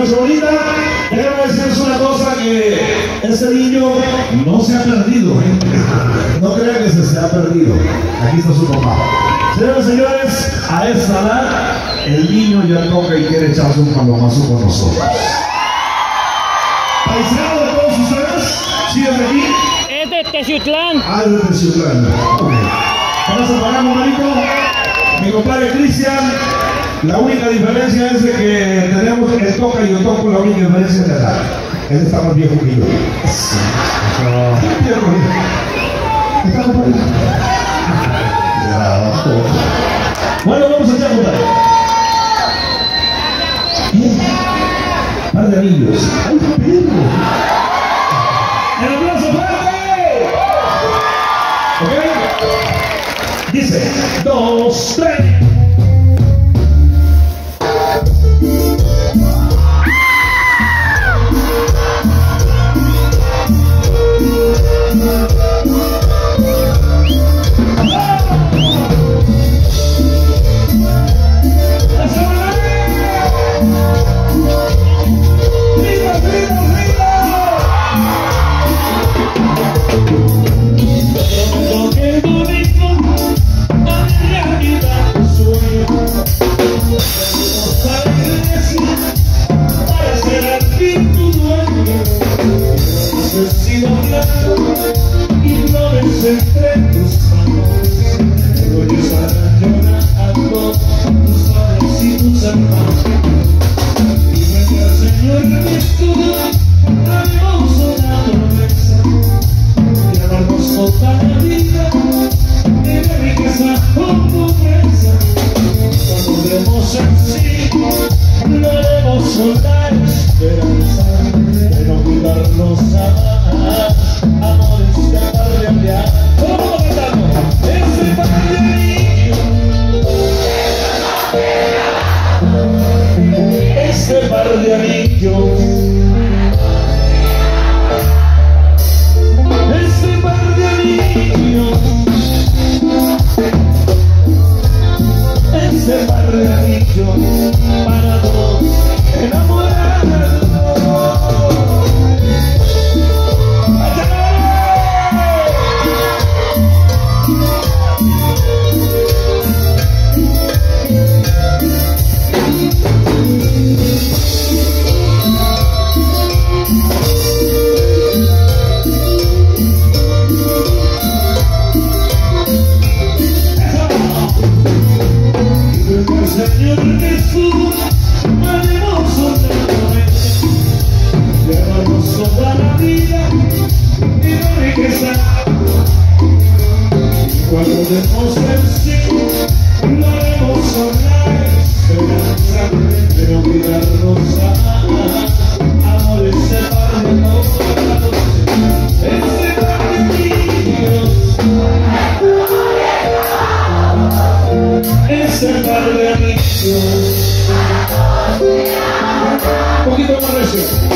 noche bonita. Déjame decirles una cosa que ese niño no se ha perdido. ¿eh? No crean que se, se ha perdido. Aquí está su papá. Señoras y señores, a esta edad el niño ya toca y quiere echarse un palomazo con nosotros. Paisano de todos ustedes, ¿sí desde aquí? Es de Teciutlán. Ah, es de Teciutlán. Ok. Vamos a pagar un. Mi compadre Cristian, la única diferencia es que tenemos el toca y yo toco, la única diferencia es la edad. Él está más viejo que yo. Está. Bueno, vamos a echar. Par de anillos. ¡Ay, perro! ¡El aplauso fuerte! ¿Ok? Dice, dos, tres. Well, Christian.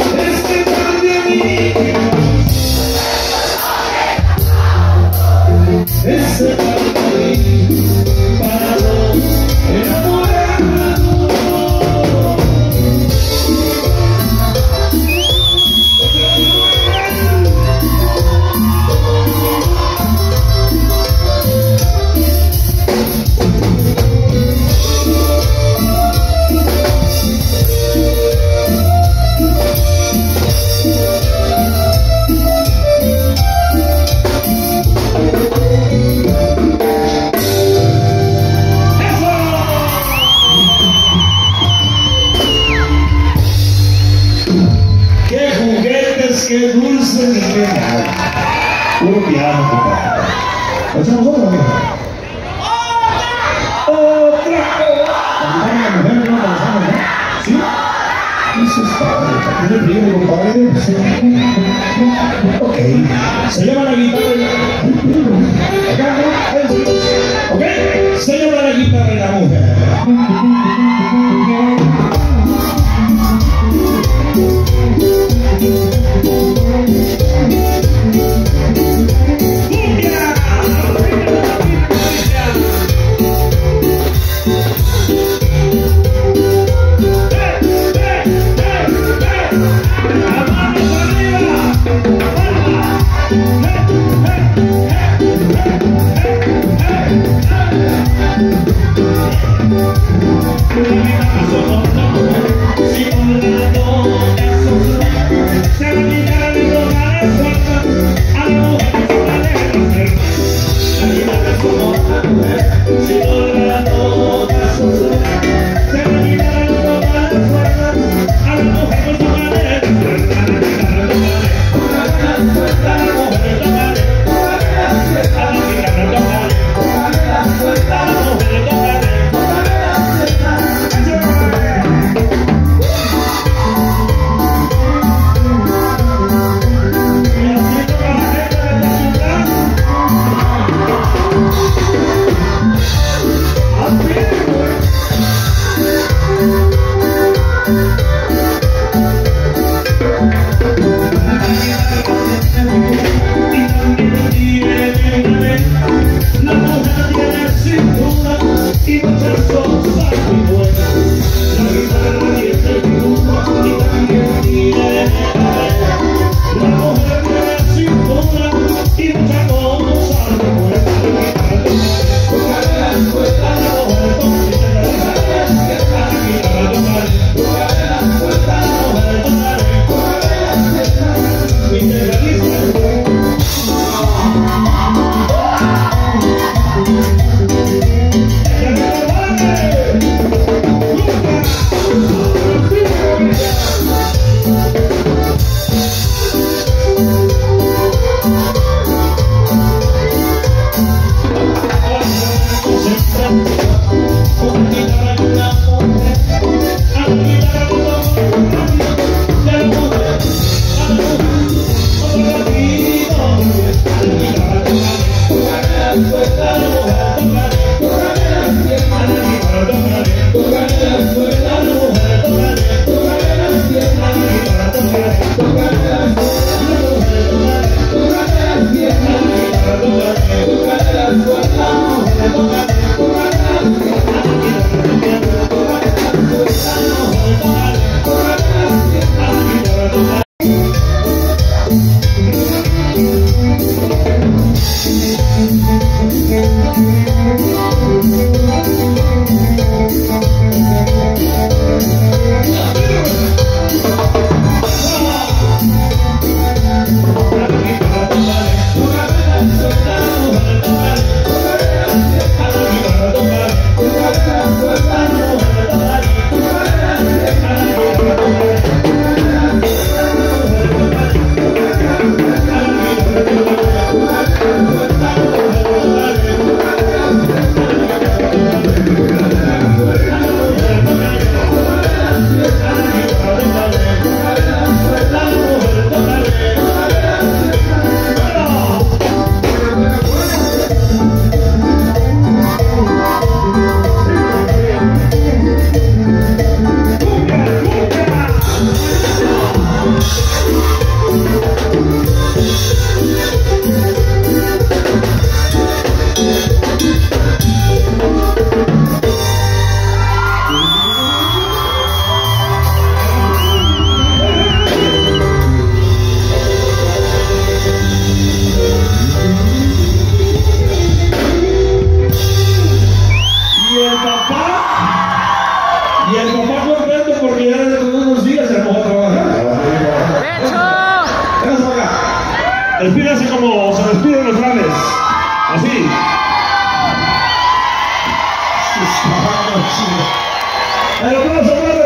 El aplauso para.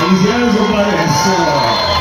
Felicidades, compadre.